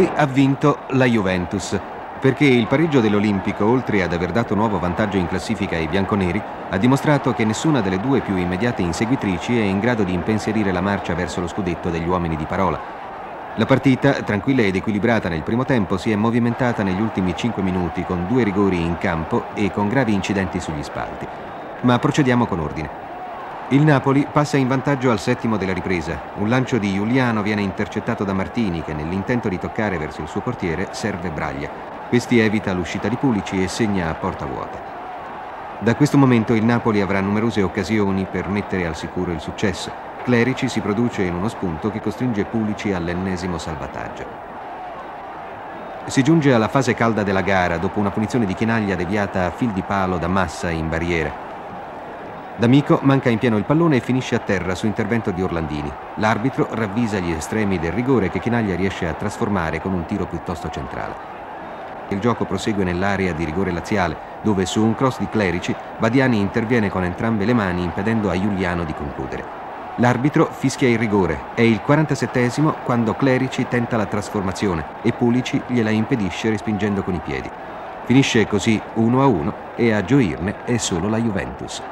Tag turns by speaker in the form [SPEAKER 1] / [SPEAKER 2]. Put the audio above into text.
[SPEAKER 1] ha vinto la Juventus, perché il pareggio dell'Olimpico, oltre ad aver dato nuovo vantaggio in classifica ai bianconeri, ha dimostrato che nessuna delle due più immediate inseguitrici è in grado di impensierire la marcia verso lo scudetto degli uomini di parola. La partita, tranquilla ed equilibrata nel primo tempo, si è movimentata negli ultimi 5 minuti con due rigori in campo e con gravi incidenti sugli spalti. Ma procediamo con ordine. Il Napoli passa in vantaggio al settimo della ripresa. Un lancio di Giuliano viene intercettato da Martini che nell'intento di toccare verso il suo portiere serve Braglia. Questi evita l'uscita di Pulici e segna a porta vuota. Da questo momento il Napoli avrà numerose occasioni per mettere al sicuro il successo. Clerici si produce in uno spunto che costringe Pulici all'ennesimo salvataggio. Si giunge alla fase calda della gara dopo una punizione di Chinaglia deviata a fil di palo da Massa in barriera. D'Amico manca in pieno il pallone e finisce a terra su intervento di Orlandini. L'arbitro ravvisa gli estremi del rigore che Chinaglia riesce a trasformare con un tiro piuttosto centrale. Il gioco prosegue nell'area di rigore laziale, dove su un cross di Clerici Badiani interviene con entrambe le mani impedendo a Giuliano di concludere. L'arbitro fischia il rigore. È il 47esimo quando Clerici tenta la trasformazione e Pulici gliela impedisce respingendo con i piedi. Finisce così 1 a 1 e a gioirne è solo la Juventus.